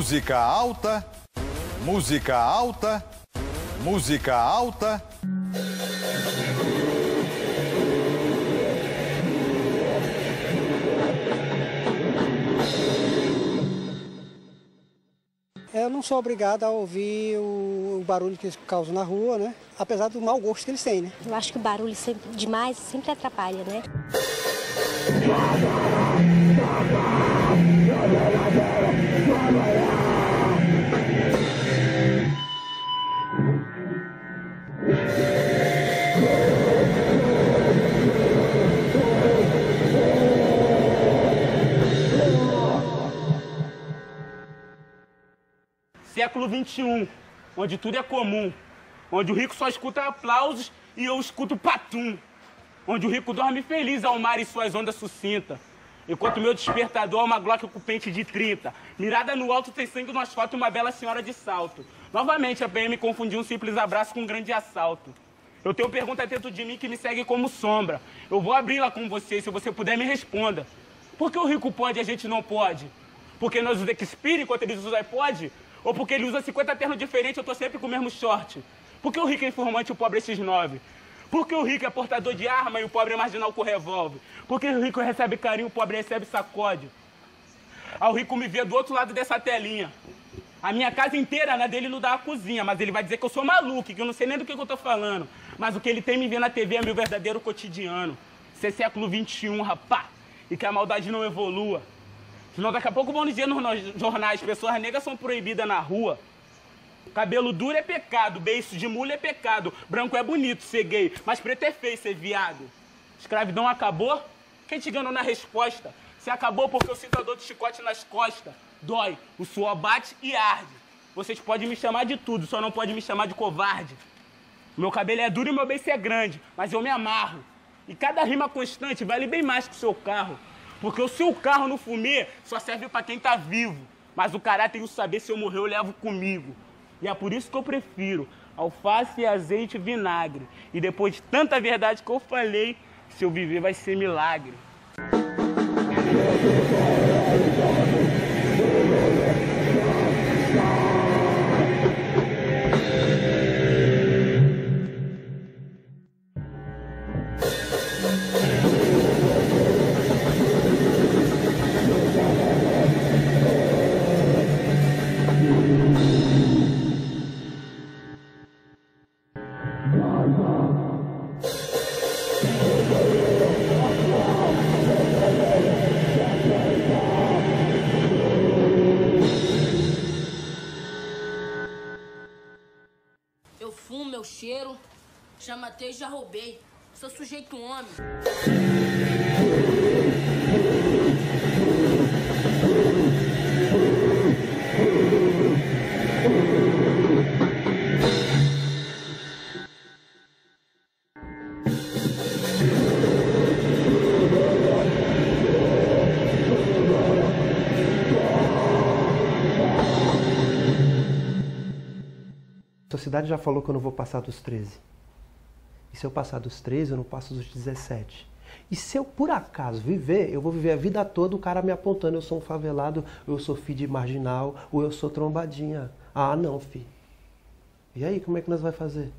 Música alta, música alta, música alta. Eu não sou obrigado a ouvir o barulho que eles causam na rua, né? Apesar do mau gosto que eles têm, né? Eu acho que o barulho sempre, demais sempre atrapalha, né? Século XXI, onde tudo é comum, onde o rico só escuta aplausos e eu escuto patum, onde o rico dorme feliz ao mar e suas ondas sucinta, enquanto meu despertador é uma Glock com pente de 30, mirada no alto tem sangue no asfalto e uma bela senhora de salto. Novamente a PM confundiu um simples abraço com um grande assalto. Eu tenho pergunta dentro de mim que me segue como sombra. Eu vou abri-la com você, se você puder me responda. Por que o rico pode e a gente não pode? Porque nós usamos Expire enquanto eles usam iPod? Ou porque ele usa 50 ternos diferentes eu tô sempre com o mesmo short? Por que o rico é informante e o pobre é X9? Por que o rico é portador de arma e o pobre é marginal com revólver? Por que o rico recebe carinho e o pobre recebe sacode? Ao rico me vê do outro lado dessa telinha. A minha casa inteira, na dele, não dá a cozinha, mas ele vai dizer que eu sou maluco, que eu não sei nem do que, eu tô falando. Mas o que ele tem me ver na TV é meu verdadeiro cotidiano. Isso é século XXI, rapá. E que a maldade não evolua. Senão daqui a pouco vão dizer nos jornais, pessoas negras são proibidas na rua. Cabelo duro é pecado, beiço de mula é pecado. Branco é bonito ser gay, mas preto é feio ser viado. Escravidão acabou? Quem te enganou na resposta? Se acabou porque eu sinto a dor de chicote nas costas. Dói, o suor bate e arde. Vocês podem me chamar de tudo, só não podem me chamar de covarde. Meu cabelo é duro e meu beiço é grande, mas eu me amarro. E cada rima constante vale bem mais que o seu carro. Porque o seu carro no fumê só serve para quem tá vivo. Mas o caráter e o saber se eu morrer eu levo comigo. E é por isso que eu prefiro alface, azeite e vinagre. E depois de tanta verdade que eu falei, se eu viver vai ser milagre. Já matei, já roubei. Sou sujeito homem. A sociedade já falou que eu não vou passar dos 13. E se eu passar dos 13, eu não passo dos 17. E se eu, por acaso, viver, eu vou viver a vida toda o cara me apontando, eu sou um favelado, eu sou filho de marginal, ou eu sou trombadinha. Ah, não, fi. E aí, como é que nós vai fazer?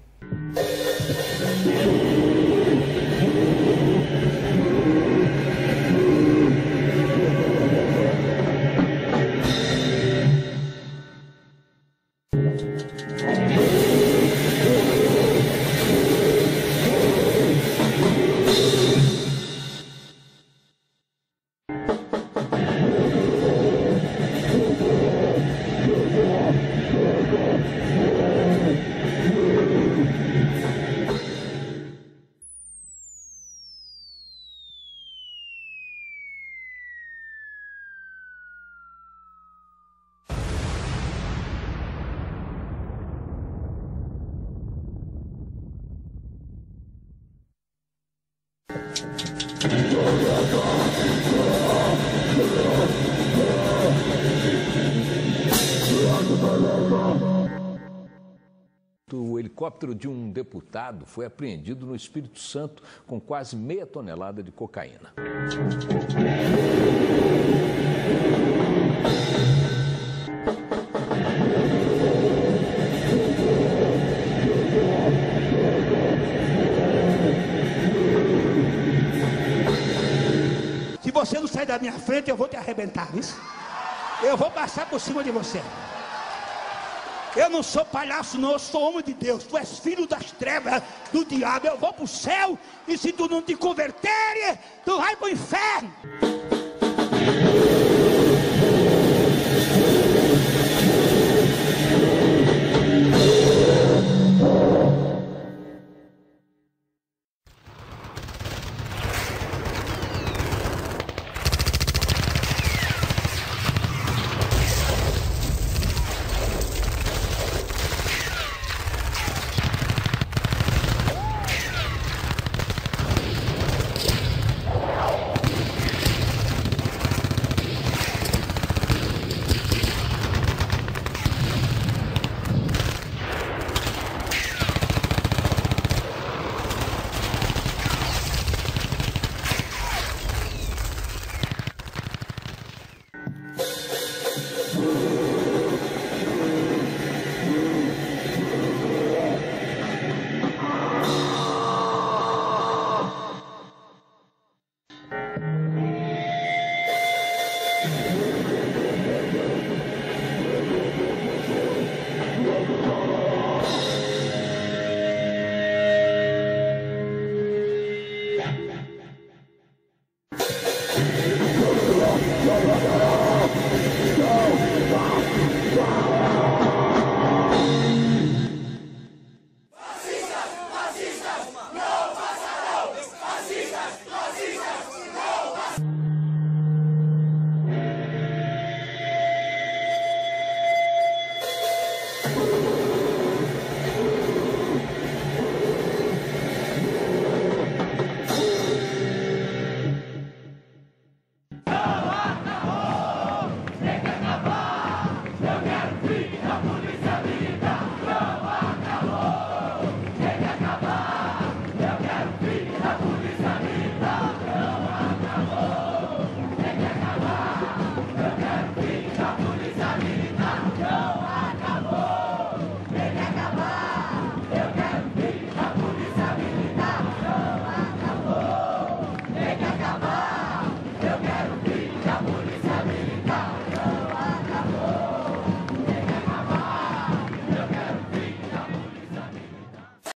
Helicóptero de um deputado foi apreendido no Espírito Santo com quase meia tonelada de cocaína. Se você não sair da minha frente, eu vou te arrebentar, isso? Eu vou passar por cima de você. Eu não sou palhaço, não, eu sou homem de Deus. Tu és filho das trevas do diabo. Eu vou para o céu e se tu não te converter, tu vai para o inferno.